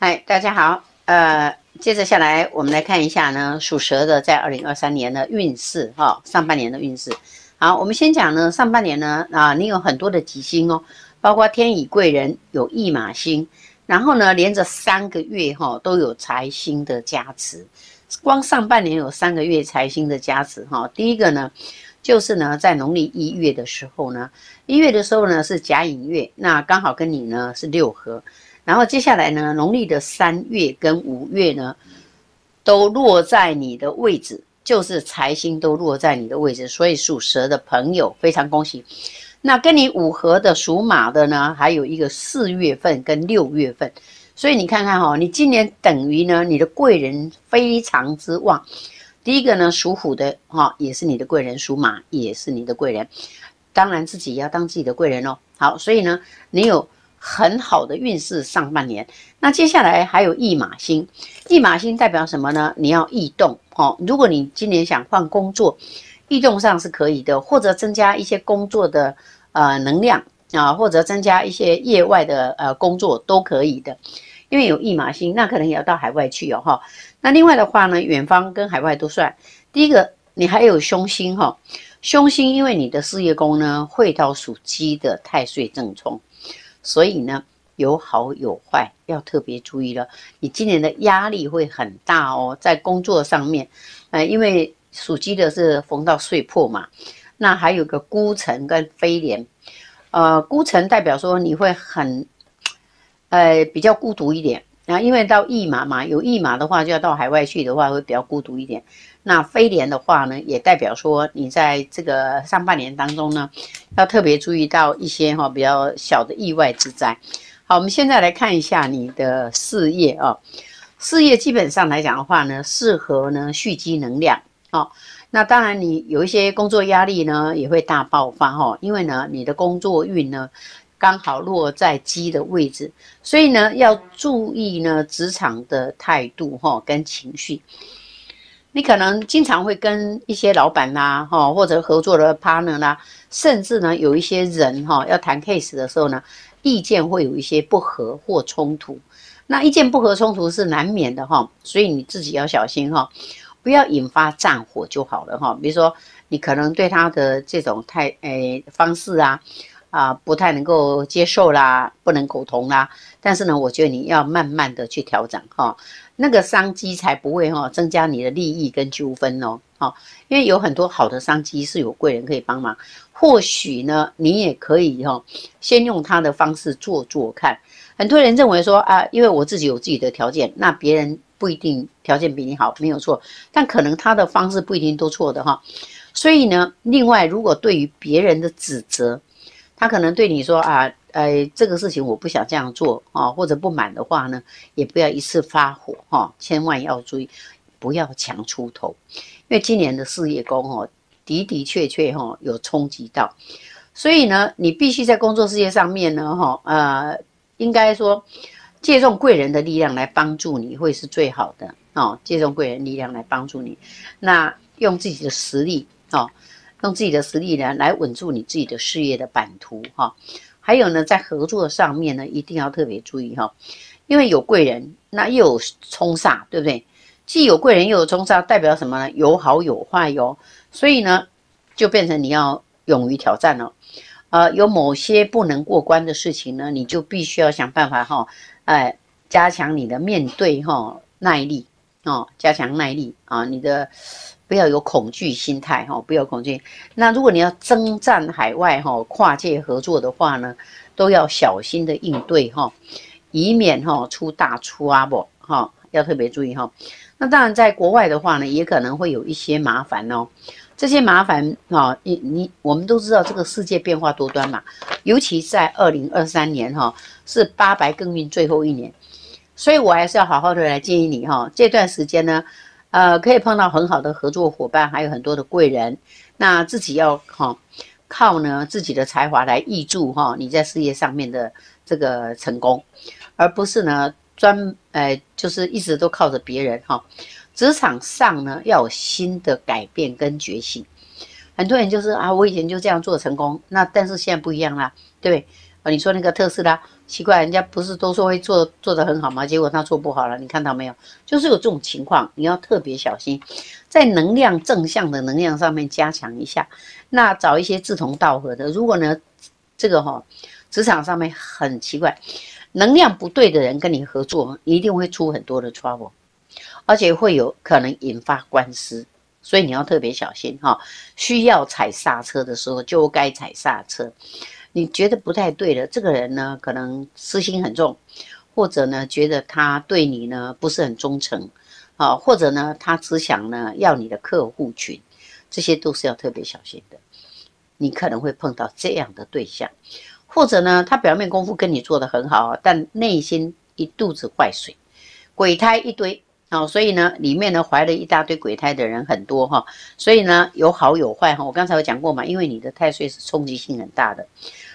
嗨，大家好。呃，接着下来，我们来看一下呢，属蛇的在二零二三年的运势哈，上半年的运势。好，我们先讲呢，上半年呢，啊，你有很多的吉星哦，包括天乙贵人有驿马星，然后呢，连着三个月哈都有财星的加持。光上半年有三个月财星的加持哈，第一个呢，就是呢，在农历一月的时候呢，一月的时候呢是甲寅月，那刚好跟你呢是六合，然后接下来呢，农历的三月跟五月呢，都落在你的位置，就是财星都落在你的位置，所以属蛇的朋友非常恭喜。那跟你五合的属马的呢，还有一个四月份跟六月份。所以你看看哈，你今年等于呢，你的贵人非常之旺。第一个呢，属虎的哈，也是你的贵人；属马也是你的贵人。当然自己也要当自己的贵人哦。好，所以呢，你有很好的运势上半年。那接下来还有驿马星，驿马星代表什么呢？你要异动哦。如果你今年想换工作，异动上是可以的，或者增加一些工作的呃能量啊，或者增加一些业外的呃工作都可以的。因为有驿马星，那可能也要到海外去哦，哈。那另外的话呢，远方跟海外都算。第一个，你还有凶星哈，凶星因为你的事业宫呢会到属鸡的太岁正冲，所以呢有好有坏，要特别注意了。你今年的压力会很大哦，在工作上面，呃，因为属鸡的是逢到岁破嘛，那还有个孤城跟飞廉，呃，孤城代表说你会很。呃，比较孤独一点啊，因为到驿马嘛，有驿马的话，就要到海外去的话，会比较孤独一点。那飞廉的话呢，也代表说你在这个上半年当中呢，要特别注意到一些哈比较小的意外之灾。好，我们现在来看一下你的事业啊，事业基本上来讲的话呢，适合呢蓄积能量哦。那当然你有一些工作压力呢，也会大爆发哈，因为呢你的工作运呢。刚好落在鸡的位置，所以呢要注意呢职场的态度哈跟情绪。你可能经常会跟一些老板啦哈或者合作的 partner 啦，甚至呢有一些人哈要谈 case 的时候呢，意见会有一些不合或冲突。那意见不合冲突是难免的哈，所以你自己要小心哈，不要引发战火就好了哈。比如说你可能对他的这种态诶方式啊。啊，不太能够接受啦，不能苟同啦。但是呢，我觉得你要慢慢的去调整哈，那个商机才不会哈增加你的利益跟纠纷哦。好，因为有很多好的商机是有贵人可以帮忙，或许呢，你也可以哈，先用他的方式做做看。很多人认为说啊，因为我自己有自己的条件，那别人不一定条件比你好，没有错，但可能他的方式不一定都错的哈。所以呢，另外如果对于别人的指责，他可能对你说啊，呃，这个事情我不想这样做啊，或者不满的话呢，也不要一次发火哈，千万要注意，不要强出头，因为今年的事业宫哦，的的确确哈有冲击到，所以呢，你必须在工作事业上面呢哈，呃，应该说借重贵人的力量来帮助你会是最好的哦，借重贵人力量来帮助你，那用自己的实力哦。用自己的实力呢，来稳住你自己的事业的版图哈。还有呢，在合作上面呢，一定要特别注意哈，因为有贵人，那又有冲煞，对不对？既有贵人又有冲煞，代表什么呢？有好有坏哟。所以呢，就变成你要勇于挑战了。呃，有某些不能过关的事情呢，你就必须要想办法哈，哎，加强你的面对哈耐力哦，加强耐力啊，你的。不要有恐惧心态哈，不要恐惧。那如果你要征战海外哈，跨界合作的话呢，都要小心的应对哈，以免哈出大出啊不哈，要特别注意哈。那当然在国外的话呢，也可能会有一些麻烦哦。这些麻烦哈，你你我们都知道这个世界变化多端嘛，尤其在二零二三年哈，是八白更运最后一年，所以我还是要好好的来建议你哈，这段时间呢。呃，可以碰到很好的合作伙伴，还有很多的贵人。那自己要哈靠呢自己的才华来挹注哈你在事业上面的这个成功，而不是呢专呃就是一直都靠着别人哈。职场上呢要有新的改变跟觉醒。很多人就是啊，我以前就这样做成功，那但是现在不一样啦，对不对？啊，你说那个特斯拉奇怪，人家不是都说会做做得很好吗？结果他做不好了，你看到没有？就是有这种情况，你要特别小心，在能量正向的能量上面加强一下。那找一些志同道合的。如果呢，这个哈，职场上面很奇怪，能量不对的人跟你合作，一定会出很多的 trouble，而且会有可能引发官司，所以你要特别小心哈。需要踩刹车的时候就该踩刹车。你觉得不太对的这个人呢，可能私心很重，或者呢，觉得他对你呢不是很忠诚，啊，或者呢，他只想呢要你的客户群，这些都是要特别小心的。你可能会碰到这样的对象，或者呢，他表面功夫跟你做的很好，但内心一肚子坏水，鬼胎一堆。好，所以呢，里面呢怀了一大堆鬼胎的人很多哈，所以呢有好有坏哈。我刚才有讲过嘛，因为你的太岁是冲击性很大的，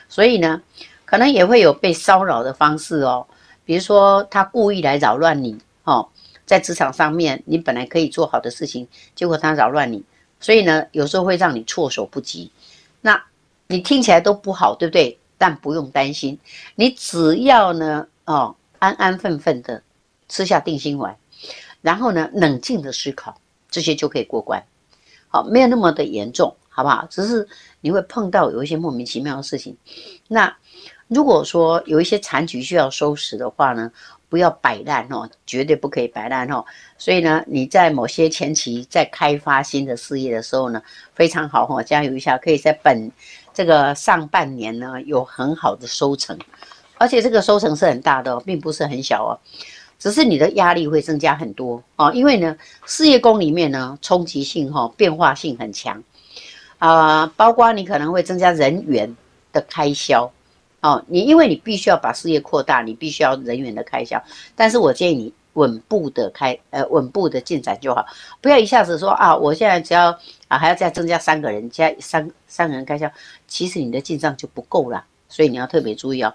所以呢可能也会有被骚扰的方式哦。比如说他故意来扰乱你哦，在职场上面你本来可以做好的事情，结果他扰乱你，所以呢有时候会让你措手不及。那你听起来都不好，对不对？但不用担心，你只要呢哦安安分分的吃下定心丸。然后呢，冷静的思考，这些就可以过关。好，没有那么的严重，好不好？只是你会碰到有一些莫名其妙的事情。那如果说有一些残局需要收拾的话呢，不要摆烂哦，绝对不可以摆烂哦。所以呢，你在某些前期在开发新的事业的时候呢，非常好哈，加油一下，可以在本这个上半年呢有很好的收成，而且这个收成是很大的哦，并不是很小哦。只是你的压力会增加很多哦，因为呢，事业宫里面呢，冲击性哈，变化性很强，啊，包括你可能会增加人员的开销，哦，你因为你必须要把事业扩大，你必须要人员的开销，但是我建议你稳步的开，呃，稳步的进展就好，不要一下子说啊，我现在只要啊还要再增加三个人，加三三个人开销，其实你的进账就不够了。所以你要特别注意哦，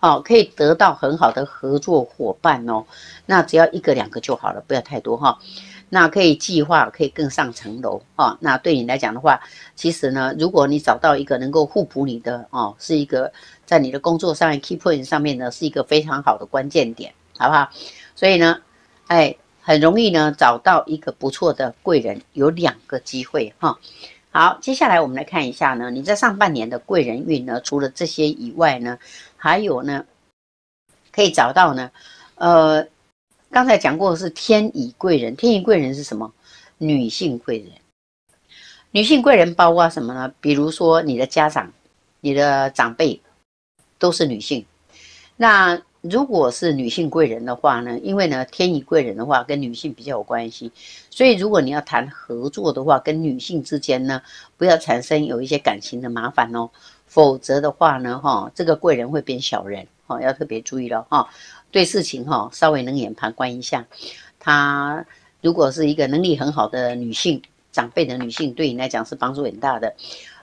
好，可以得到很好的合作伙伴哦。那只要一个两个就好了，不要太多哈。那可以计划，可以更上层楼哈。那对你来讲的话，其实呢，如果你找到一个能够互补你的哦，是一个在你的工作上 key point 上面呢，是一个非常好的关键点，好不好？所以呢，哎，很容易呢找到一个不错的贵人，有两个机会哈。好，接下来我们来看一下呢，你在上半年的贵人运呢，除了这些以外呢，还有呢，可以找到呢，呃，刚才讲过是天乙贵人，天乙贵人是什么？女性贵人，女性贵人包括什么呢？比如说你的家长、你的长辈都是女性，那。如果是女性贵人的话呢，因为呢天乙贵人的话跟女性比较有关系，所以如果你要谈合作的话，跟女性之间呢不要产生有一些感情的麻烦哦，否则的话呢哈，这个贵人会变小人哈，要特别注意了哈，对事情哈稍微冷眼旁观一下。她如果是一个能力很好的女性，长辈的女性，对你来讲是帮助很大的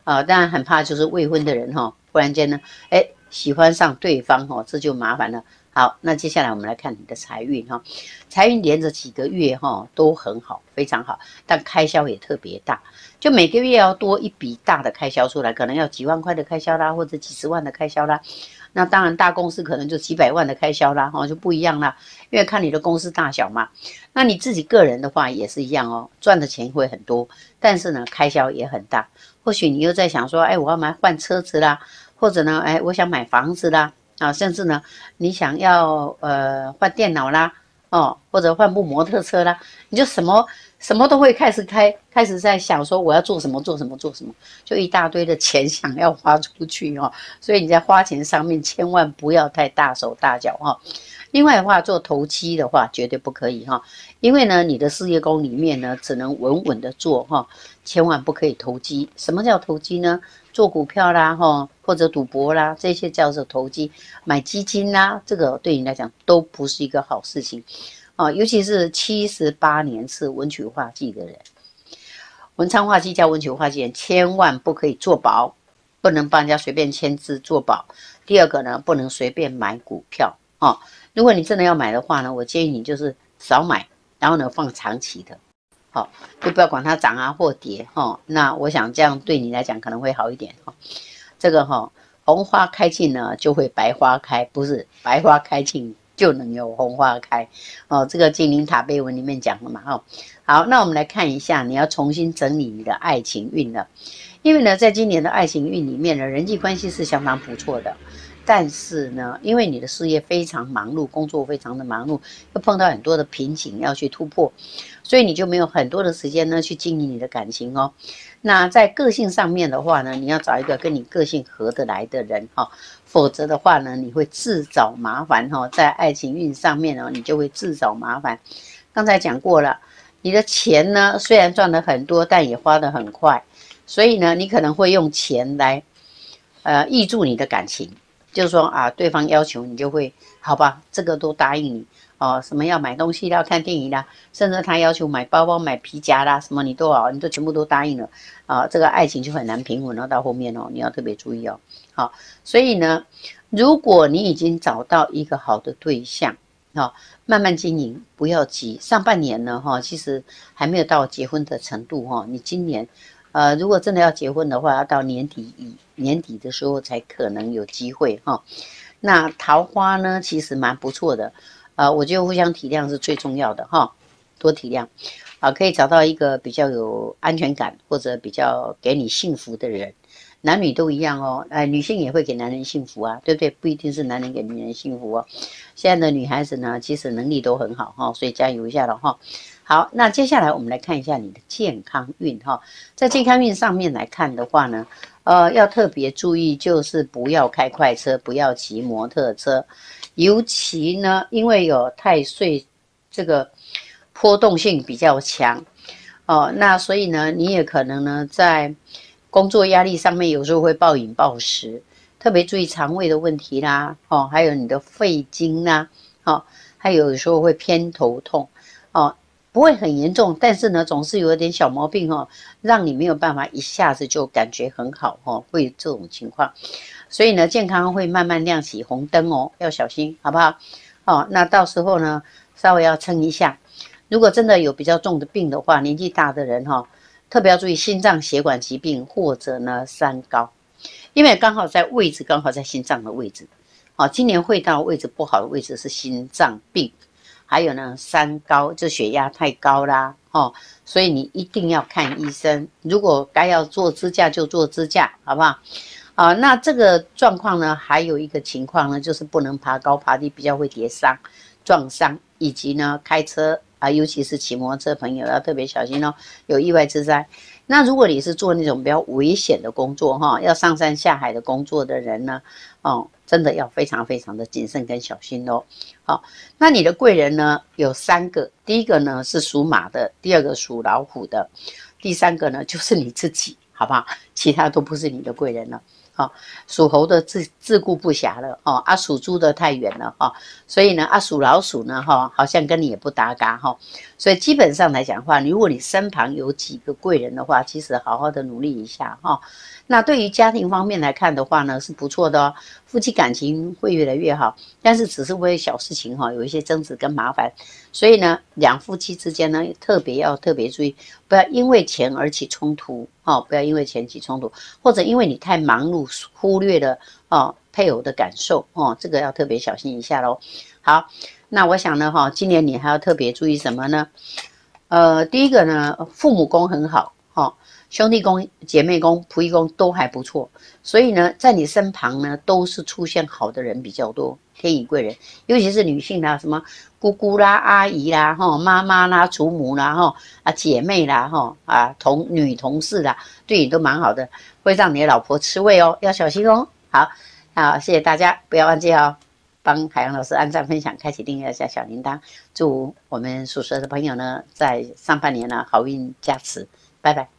啊，当然很怕就是未婚的人哈，忽然间呢，哎。喜欢上对方哈，这就麻烦了。好，那接下来我们来看你的财运哈，财运连着几个月哈都很好，非常好，但开销也特别大，就每个月要多一笔大的开销出来，可能要几万块的开销啦，或者几十万的开销啦。那当然大公司可能就几百万的开销啦，哈就不一样啦，因为看你的公司大小嘛。那你自己个人的话也是一样哦，赚的钱会很多，但是呢开销也很大。或许你又在想说，哎，我要买换车子啦。或者呢，哎，我想买房子啦，啊，甚至呢，你想要呃换电脑啦，哦，或者换部摩托车啦，你就什么什么都会开始开，开始在想说我要做什么做什么做什么，就一大堆的钱想要花出去哦，所以你在花钱上面千万不要太大手大脚哈。另外的话，做投机的话绝对不可以哈，因为呢，你的事业宫里面呢只能稳稳的做哈，千万不可以投机。什么叫投机呢？做股票啦哈，或者赌博啦，这些叫做投机。买基金啦，这个对你来讲都不是一个好事情啊，尤其是七十八年是文曲化忌的人，文昌化忌加文曲化忌，千万不可以做保，不能帮人家随便签字做保。第二个呢，不能随便买股票啊。如果你真的要买的话呢，我建议你就是少买，然后呢放长期的，好，就不要管它涨啊或跌哈。那我想这样对你来讲可能会好一点哈。这个哈，红花开尽呢，就会白花开，不是白花开尽就能有红花开哦。这个金陵塔碑文里面讲了嘛，哦，好，那我们来看一下，你要重新整理你的爱情运了，因为呢，在今年的爱情运里面呢，人际关系是相当不错的。但是呢，因为你的事业非常忙碌，工作非常的忙碌，又碰到很多的瓶颈要去突破，所以你就没有很多的时间呢去经营你的感情哦。那在个性上面的话呢，你要找一个跟你个性合得来的人哈，否则的话呢，你会自找麻烦哈。在爱情运上面呢，你就会自找麻烦。刚才讲过了，你的钱呢虽然赚的很多，但也花得很快，所以呢，你可能会用钱来呃挹注你的感情。就是说啊，对方要求你就会好吧，这个都答应你哦。什么要买东西要看电影啦，甚至他要求买包包、买皮夹啦，什么你都好，你都全部都答应了啊。这个爱情就很难平稳了。到后面哦，你要特别注意哦。好，所以呢，如果你已经找到一个好的对象，哈，慢慢经营，不要急。上半年呢，哈，其实还没有到结婚的程度哈。你今年。呃，如果真的要结婚的话，要到年底年底的时候才可能有机会哈。那桃花呢，其实蛮不错的，呃，我觉得互相体谅是最重要的哈，多体谅啊，可以找到一个比较有安全感或者比较给你幸福的人，男女都一样哦，哎，女性也会给男人幸福啊，对不对？不一定是男人给女人幸福哦。现在的女孩子呢，其实能力都很好哈，所以加油一下了哈。好，那接下来我们来看一下你的健康运哈，在健康运上面来看的话呢，呃，要特别注意，就是不要开快车，不要骑摩托车，尤其呢，因为有太岁这个波动性比较强哦，那所以呢，你也可能呢，在工作压力上面有时候会暴饮暴食，特别注意肠胃的问题啦，哦，还有你的肺经啦，哦，还有时候会偏头痛，不会很严重，但是呢，总是有一点小毛病哦，让你没有办法一下子就感觉很好哦，会有这种情况，所以呢，健康会慢慢亮起红灯哦，要小心，好不好？哦，那到时候呢，稍微要撑一下。如果真的有比较重的病的话，年纪大的人哈，特别要注意心脏血管疾病或者呢三高，因为刚好在位置刚好在心脏的位置，哦，今年会到位置不好的位置是心脏病。还有呢，三高，就血压太高啦，哦，所以你一定要看医生。如果该要做支架就做支架，好不好？啊，那这个状况呢，还有一个情况呢，就是不能爬高爬低，比较会跌伤、撞伤，以及呢，开车啊，尤其是骑摩托车朋友要特别小心哦，有意外之灾。那如果你是做那种比较危险的工作哈，要上山下海的工作的人呢，哦，真的要非常非常的谨慎跟小心哦。好，那你的贵人呢有三个，第一个呢是属马的，第二个属老虎的，第三个呢就是你自己，好不好？其他都不是你的贵人了。好，属猴的自自顾不暇了哦，啊属猪的太远了哈，所以呢啊属老鼠呢哈，好像跟你也不搭嘎哈，所以基本上来讲的话，如果你身旁有几个贵人的话，其实好好的努力一下哈。那对于家庭方面来看的话呢，是不错的哦，夫妻感情会越来越好，但是只是为小事情哈，有一些争执跟麻烦，所以呢，两夫妻之间呢，特别要特别注意，不要因为钱而起冲突哦，不要因为钱起冲突，或者因为你太忙碌忽略了哦配偶的感受哦，这个要特别小心一下喽。好，那我想呢哈，今年你还要特别注意什么呢？呃，第一个呢，父母宫很好。兄弟宫、姐妹宫、仆役宫都还不错，所以呢，在你身旁呢，都是出现好的人比较多，天乙贵人，尤其是女性啦，什么姑姑啦、阿姨啦、哈妈妈啦、祖母啦、哈啊姐妹啦、哈啊同女同事啦，对你都蛮好的，会让你的老婆吃味哦，要小心哦。好，好，谢谢大家，不要忘记哦，帮海洋老师按赞、分享、开启订阅下小铃铛，祝我们属蛇的朋友呢，在上半年呢好运加持，拜拜。